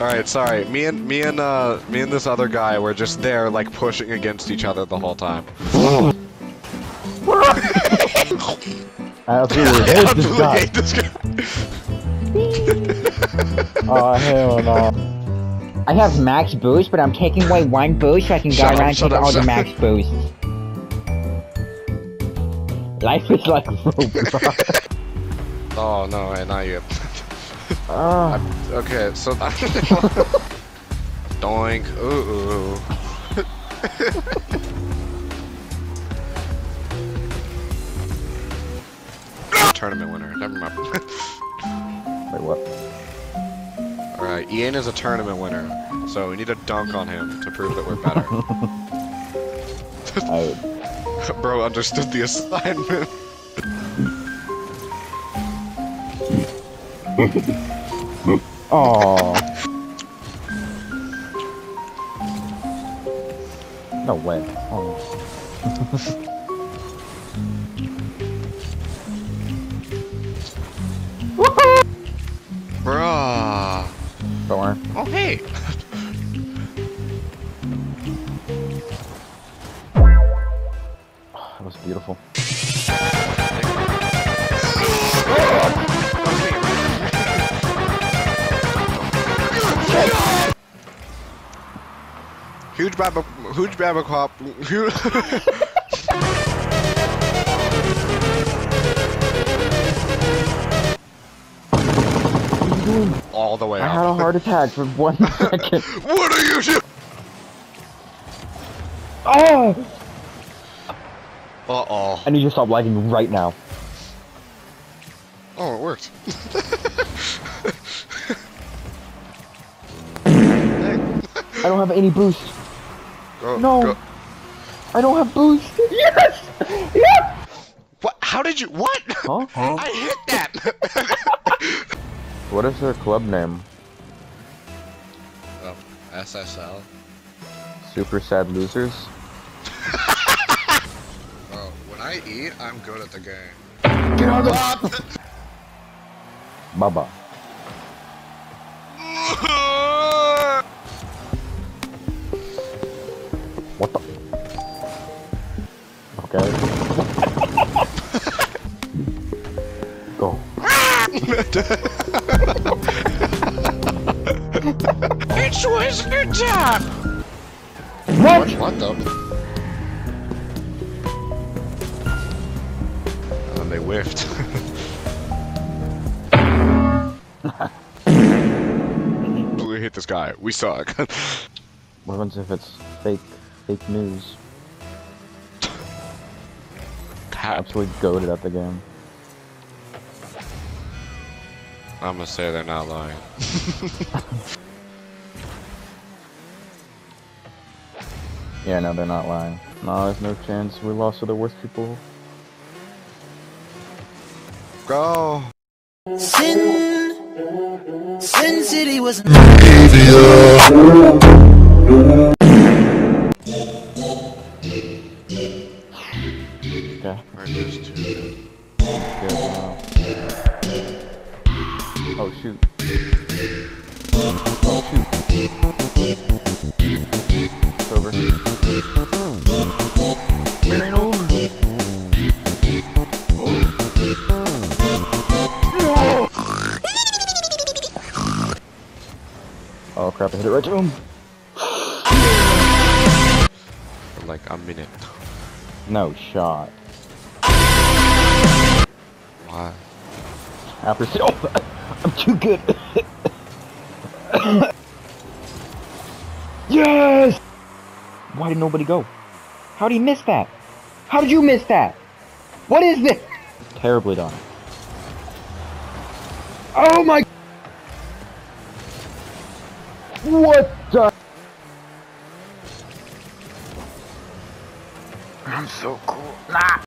All right, sorry. Me and me and uh me and this other guy were just there like pushing against each other the whole time. I absolutely I hate this guy. hate this guy. Oh hell no. I have max boost, but I'm taking away one boost so I can go Shut up, around and take up, all the max boosts. Life is like Roblox. Oh no, wait, now you. Ah, Okay, so doink. Ooh. Tournament winner. Never mind. wait, what? All right, Ian is a tournament winner, so we need to dunk on him to prove that we're better. I, Bro understood the assignment. Oh. No way. Oh. Bruh. Don't worry. Oh hey. That was beautiful. Huge baba, huge baba cop, huge. What are you doing? All the way I had a heart attack for one second. What are you doing? Oh! Uh oh. I need you to stop lagging right now. Oh, it worked. I don't have any boost. Go, No. go. I don't have boost. Yes! Yes! What? How did you? What? Huh? I hit that. What is their club name? oh, SSL. Super Sad Losers? Oh, when I eat, I'm good at the game. Get on the Baba. Okay. Go. it was good job. What? What the? And then they whiffed. we hit this guy. We suck. What happens if it's fake, fake news? Cap. Absolutely goaded at the game. I'm gonna say they're not lying. Yeah, no, they're not lying. No, there's no chance. We lost to the worst people. Go. Sin, Sin City was. Okay. Alright, there's two. Good. now. Oh shoot. Oh shoot. It's over. It ain't over. Oh crap, I hit it right to him. For like a minute. No shot. Why? After oh, I'm too good. yes! Why did nobody go? How did he miss that? How did you miss that? What is this? Terribly done. Oh my! What the? I'm so cool. Nah.